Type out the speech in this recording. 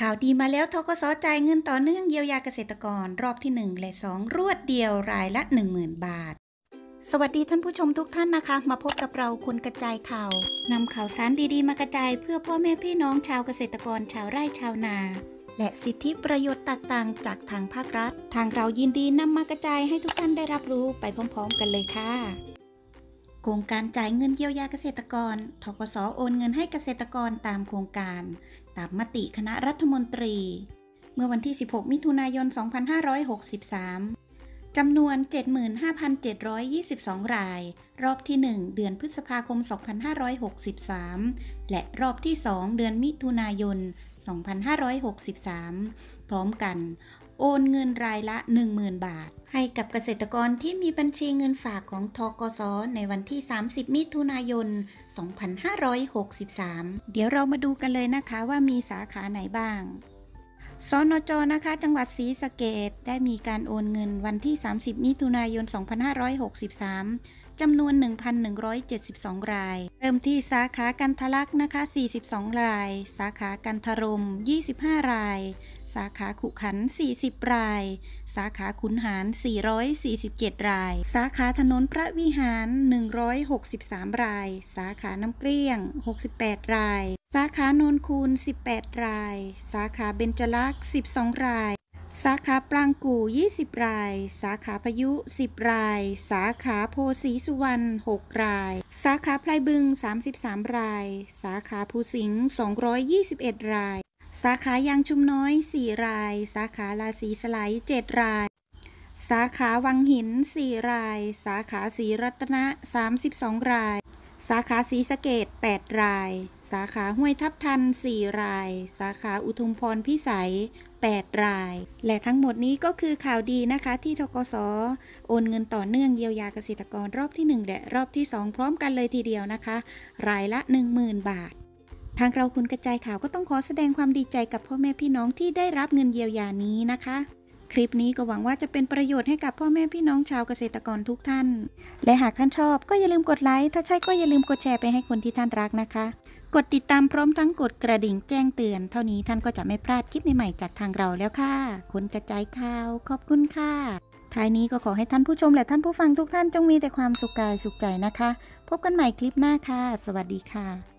ข่าวดีมาแล้วทกสจ่ายเงินต่อเนื่องเยียวยาเกษตรกรรอบที่ 1 และ 2 รวดเดียวรายละ 10,000 บาท สวัสดีท่านผู้ชมทุกท่านนะคะ มาพบกับเราคุณกระจายข่าวนำข่าวสารดีๆ มากระจายเพื่อพ่อแม่พี่น้องชาวเกษตรกรชาวไร่ชาวนา และสิทธิประโยชน์ต่างๆ จากทางภาครัฐ ทางเรายินดีนำมากระจายให้ทุกท่านได้รับรู้ไปพร้อม ๆ กันเลยค่ะ ครงการจ่ายเงินเยียวยาเกษตรกร ทกสโอนเงินให้เกษตรกรตามโครงการ ตามมติคณะรัฐมนตรี เมื่อวันที่ 16 มิถุนายน 2563 จำนวน 75,722 ราย รอบที่ 1 เดือนพฤษภาคม 2563 และรอบที่ 2 เดือนมิถุนายน 2563 พร้อมกัน โอนเงินรายละ 10,000 บาท ให้กับเกษตรกรที่มีบัญชีเงินฝากของทกสในวันที่ 30 มิถุนายน 2563 เดี๋ยวเรามาดูกันเลยนะคะว่ามีสาขาไหนบ้างสนจนะคะ จังหวัดศรีสะเกดได้มีการโอนเงินวันที่ 30 มิถุนายน 2563 จำนวน 1,172 ราย เริ่มที่สาขากันทะลักนะคะ 42 ราย สาขากันทรม 25 ราย สาขาขุขัน 40 ราย สาขาขุนหาร 447 ราย สาขาถนนพระวิหาร 163 ราย สาขาน้ำเกลี้ยง 68 ราย สาขาโนนคูน18 ราย สาขาเบญจลักษ์ 12 ราย สาขาปรางกู่ 20 ราย สาขาพายุ 10 ราย สาขาโพสีสุวรรณ 6 ราย สาขาพลายบึง 33 ราย สาขาภูสิงห์ 221 ราย สาขายางชุมน้อย 4 ราย สาขาลาสีสไลด์7ราย สาขาวังหิน 4 ราย สาขาสีรัตนะ 32 ราย สาขาสีสะเกด8 ราย สาขาห้วยทับทัน 4 ราย สาขาอุทุมพรพิสัย 8 ราย และทั้งหมดนี้ก็คือข่าวดีนะคะที่ทกสโอนเงินต่อเนื่องเยียวยาเกษตรกรรอบที่ 1 และรอบที่ 2 พร้อมกันเลยทีเดียวนะคะ รายละ 10,000 บาท ทางเราคุณกระจายข่าวก็ต้องขอแสดงความดีใจกับพ่อแม่พี่น้องที่ได้รับเงินเยียวยานี้นะคะ คลิปนี้ก็หวังว่าจะเป็นประโยชน์ให้กับพ่อแม่พี่น้องชาวเกษตรกรทุกท่าน และหากท่านชอบก็อย่าลืมกดไลค์ ถ้าใช่ก็อย่าลืมกดแชร์ไปให้คนที่ท่านรักนะคะ กดติดตามพร้อมทั้งกดกระดิ่งแจ้งเตือน เท่านี้ท่านก็จะไม่พลาดคลิปใหม่ๆจากทางเราแล้วค่ะ คนกระจายข่าว ขอบคุณค่ะ ท้ายนี้ก็ขอให้ท่านผู้ชมและท่านผู้ฟังทุกท่านจงมีแต่ความสุขกายสุขใจนะคะ พบกันใหม่คลิปหน้าค่ะ สวัสดีค่ะ